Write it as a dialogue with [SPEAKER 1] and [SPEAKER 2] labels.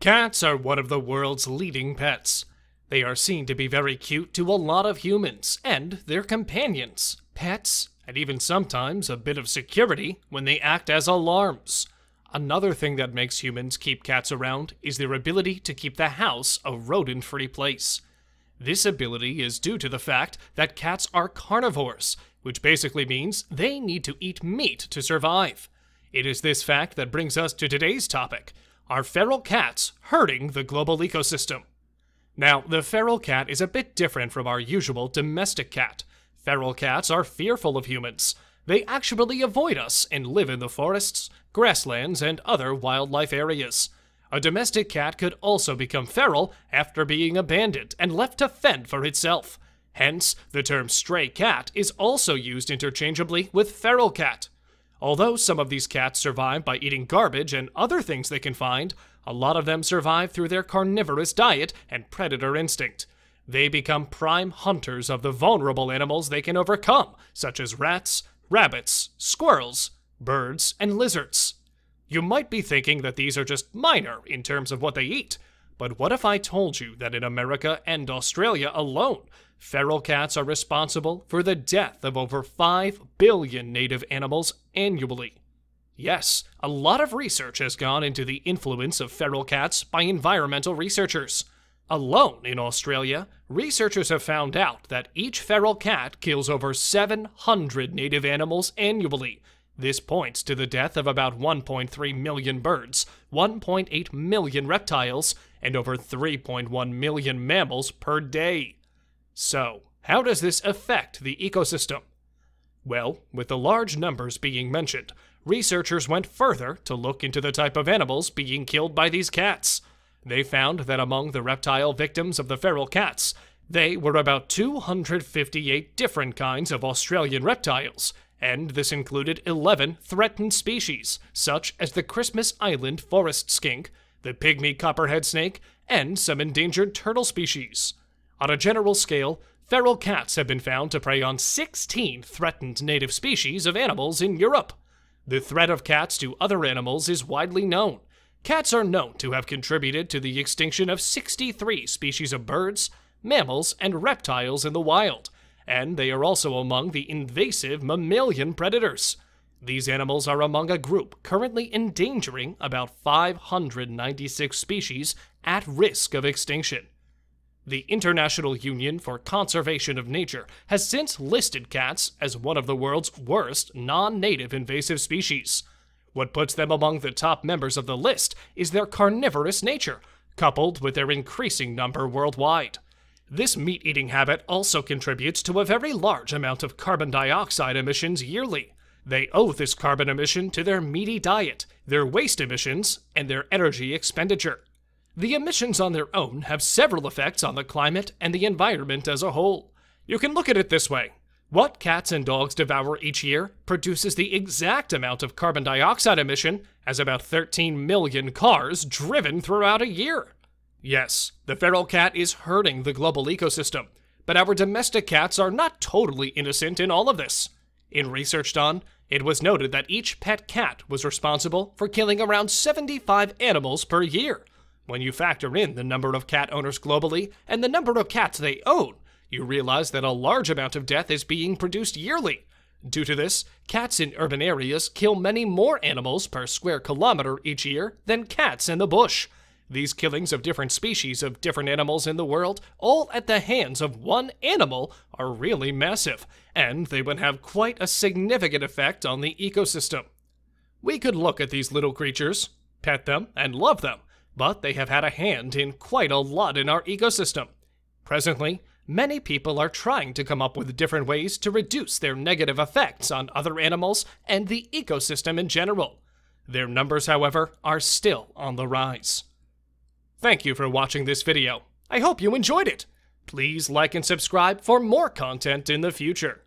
[SPEAKER 1] Cats are one of the world's leading pets. They are seen to be very cute to a lot of humans and their companions, pets, and even sometimes a bit of security when they act as alarms. Another thing that makes humans keep cats around is their ability to keep the house a rodent free place. This ability is due to the fact that cats are carnivores, which basically means they need to eat meat to survive. It is this fact that brings us to today's topic are feral cats hurting the global ecosystem? Now, the feral cat is a bit different from our usual domestic cat. Feral cats are fearful of humans. They actually avoid us and live in the forests, grasslands, and other wildlife areas. A domestic cat could also become feral after being abandoned and left to fend for itself. Hence, the term stray cat is also used interchangeably with feral cat. Although some of these cats survive by eating garbage and other things they can find, a lot of them survive through their carnivorous diet and predator instinct. They become prime hunters of the vulnerable animals they can overcome, such as rats, rabbits, squirrels, birds, and lizards. You might be thinking that these are just minor in terms of what they eat, but what if I told you that in America and Australia alone, feral cats are responsible for the death of over 5 billion native animals annually? Yes, a lot of research has gone into the influence of feral cats by environmental researchers. Alone in Australia, researchers have found out that each feral cat kills over 700 native animals annually. This points to the death of about 1.3 million birds, 1.8 million reptiles, and over 3.1 million mammals per day. So, how does this affect the ecosystem? Well, with the large numbers being mentioned, researchers went further to look into the type of animals being killed by these cats. They found that among the reptile victims of the feral cats, they were about 258 different kinds of Australian reptiles, and this included 11 threatened species, such as the Christmas Island forest skink, the pygmy copperhead snake, and some endangered turtle species. On a general scale, feral cats have been found to prey on 16 threatened native species of animals in Europe. The threat of cats to other animals is widely known. Cats are known to have contributed to the extinction of 63 species of birds, mammals, and reptiles in the wild, and they are also among the invasive mammalian predators. These animals are among a group currently endangering about 596 species at risk of extinction. The International Union for Conservation of Nature has since listed cats as one of the world's worst non native invasive species. What puts them among the top members of the list is their carnivorous nature, coupled with their increasing number worldwide. This meat eating habit also contributes to a very large amount of carbon dioxide emissions yearly. They owe this carbon emission to their meaty diet, their waste emissions, and their energy expenditure. The emissions on their own have several effects on the climate and the environment as a whole. You can look at it this way. What cats and dogs devour each year produces the exact amount of carbon dioxide emission as about 13 million cars driven throughout a year. Yes, the feral cat is hurting the global ecosystem, but our domestic cats are not totally innocent in all of this. In research done, it was noted that each pet cat was responsible for killing around 75 animals per year, when you factor in the number of cat owners globally and the number of cats they own, you realize that a large amount of death is being produced yearly. Due to this, cats in urban areas kill many more animals per square kilometer each year than cats in the bush. These killings of different species of different animals in the world, all at the hands of one animal, are really massive, and they would have quite a significant effect on the ecosystem. We could look at these little creatures, pet them, and love them, but they have had a hand in quite a lot in our ecosystem. Presently, many people are trying to come up with different ways to reduce their negative effects on other animals and the ecosystem in general. Their numbers, however, are still on the rise. Thank you for watching this video. I hope you enjoyed it. Please like and subscribe for more content in the future.